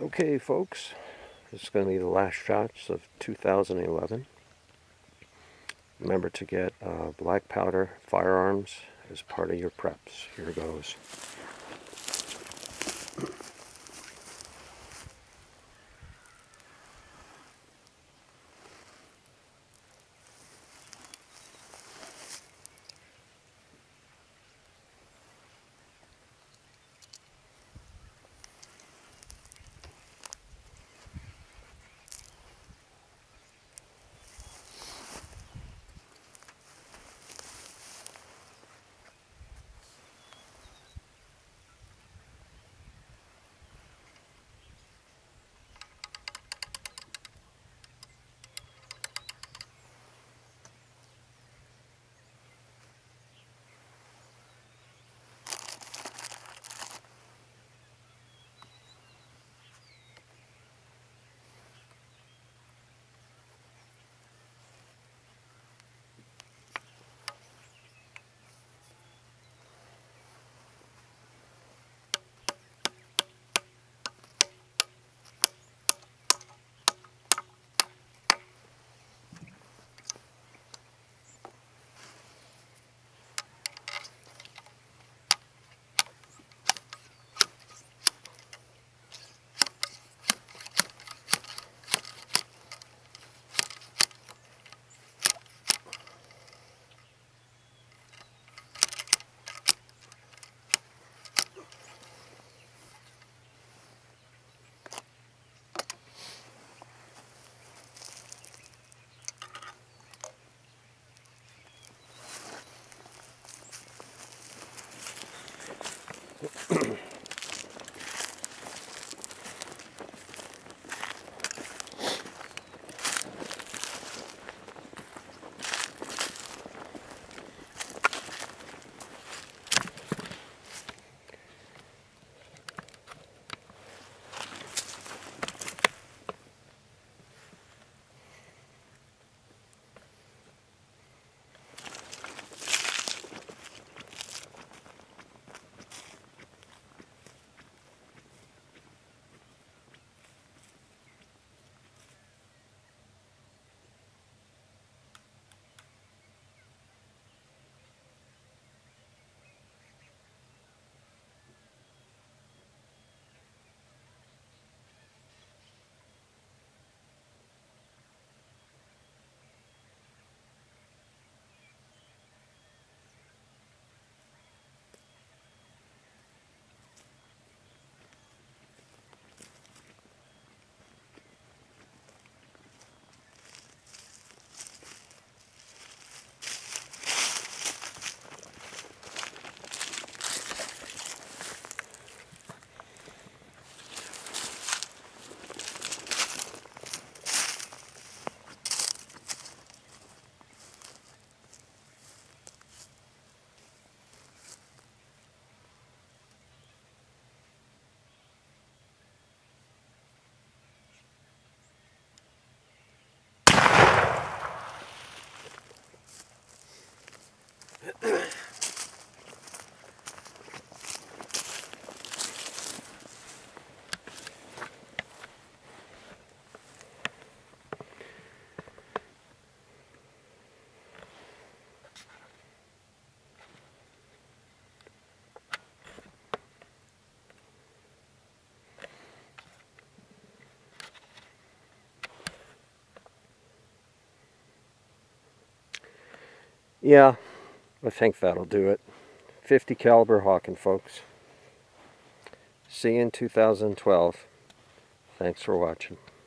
Okay, folks, this is going to be the last shots of 2011. Remember to get uh, black powder firearms as part of your preps. Here goes. Yeah, I think that'll do it. 50 caliber Hawken, folks. See you in 2012. Thanks for watching.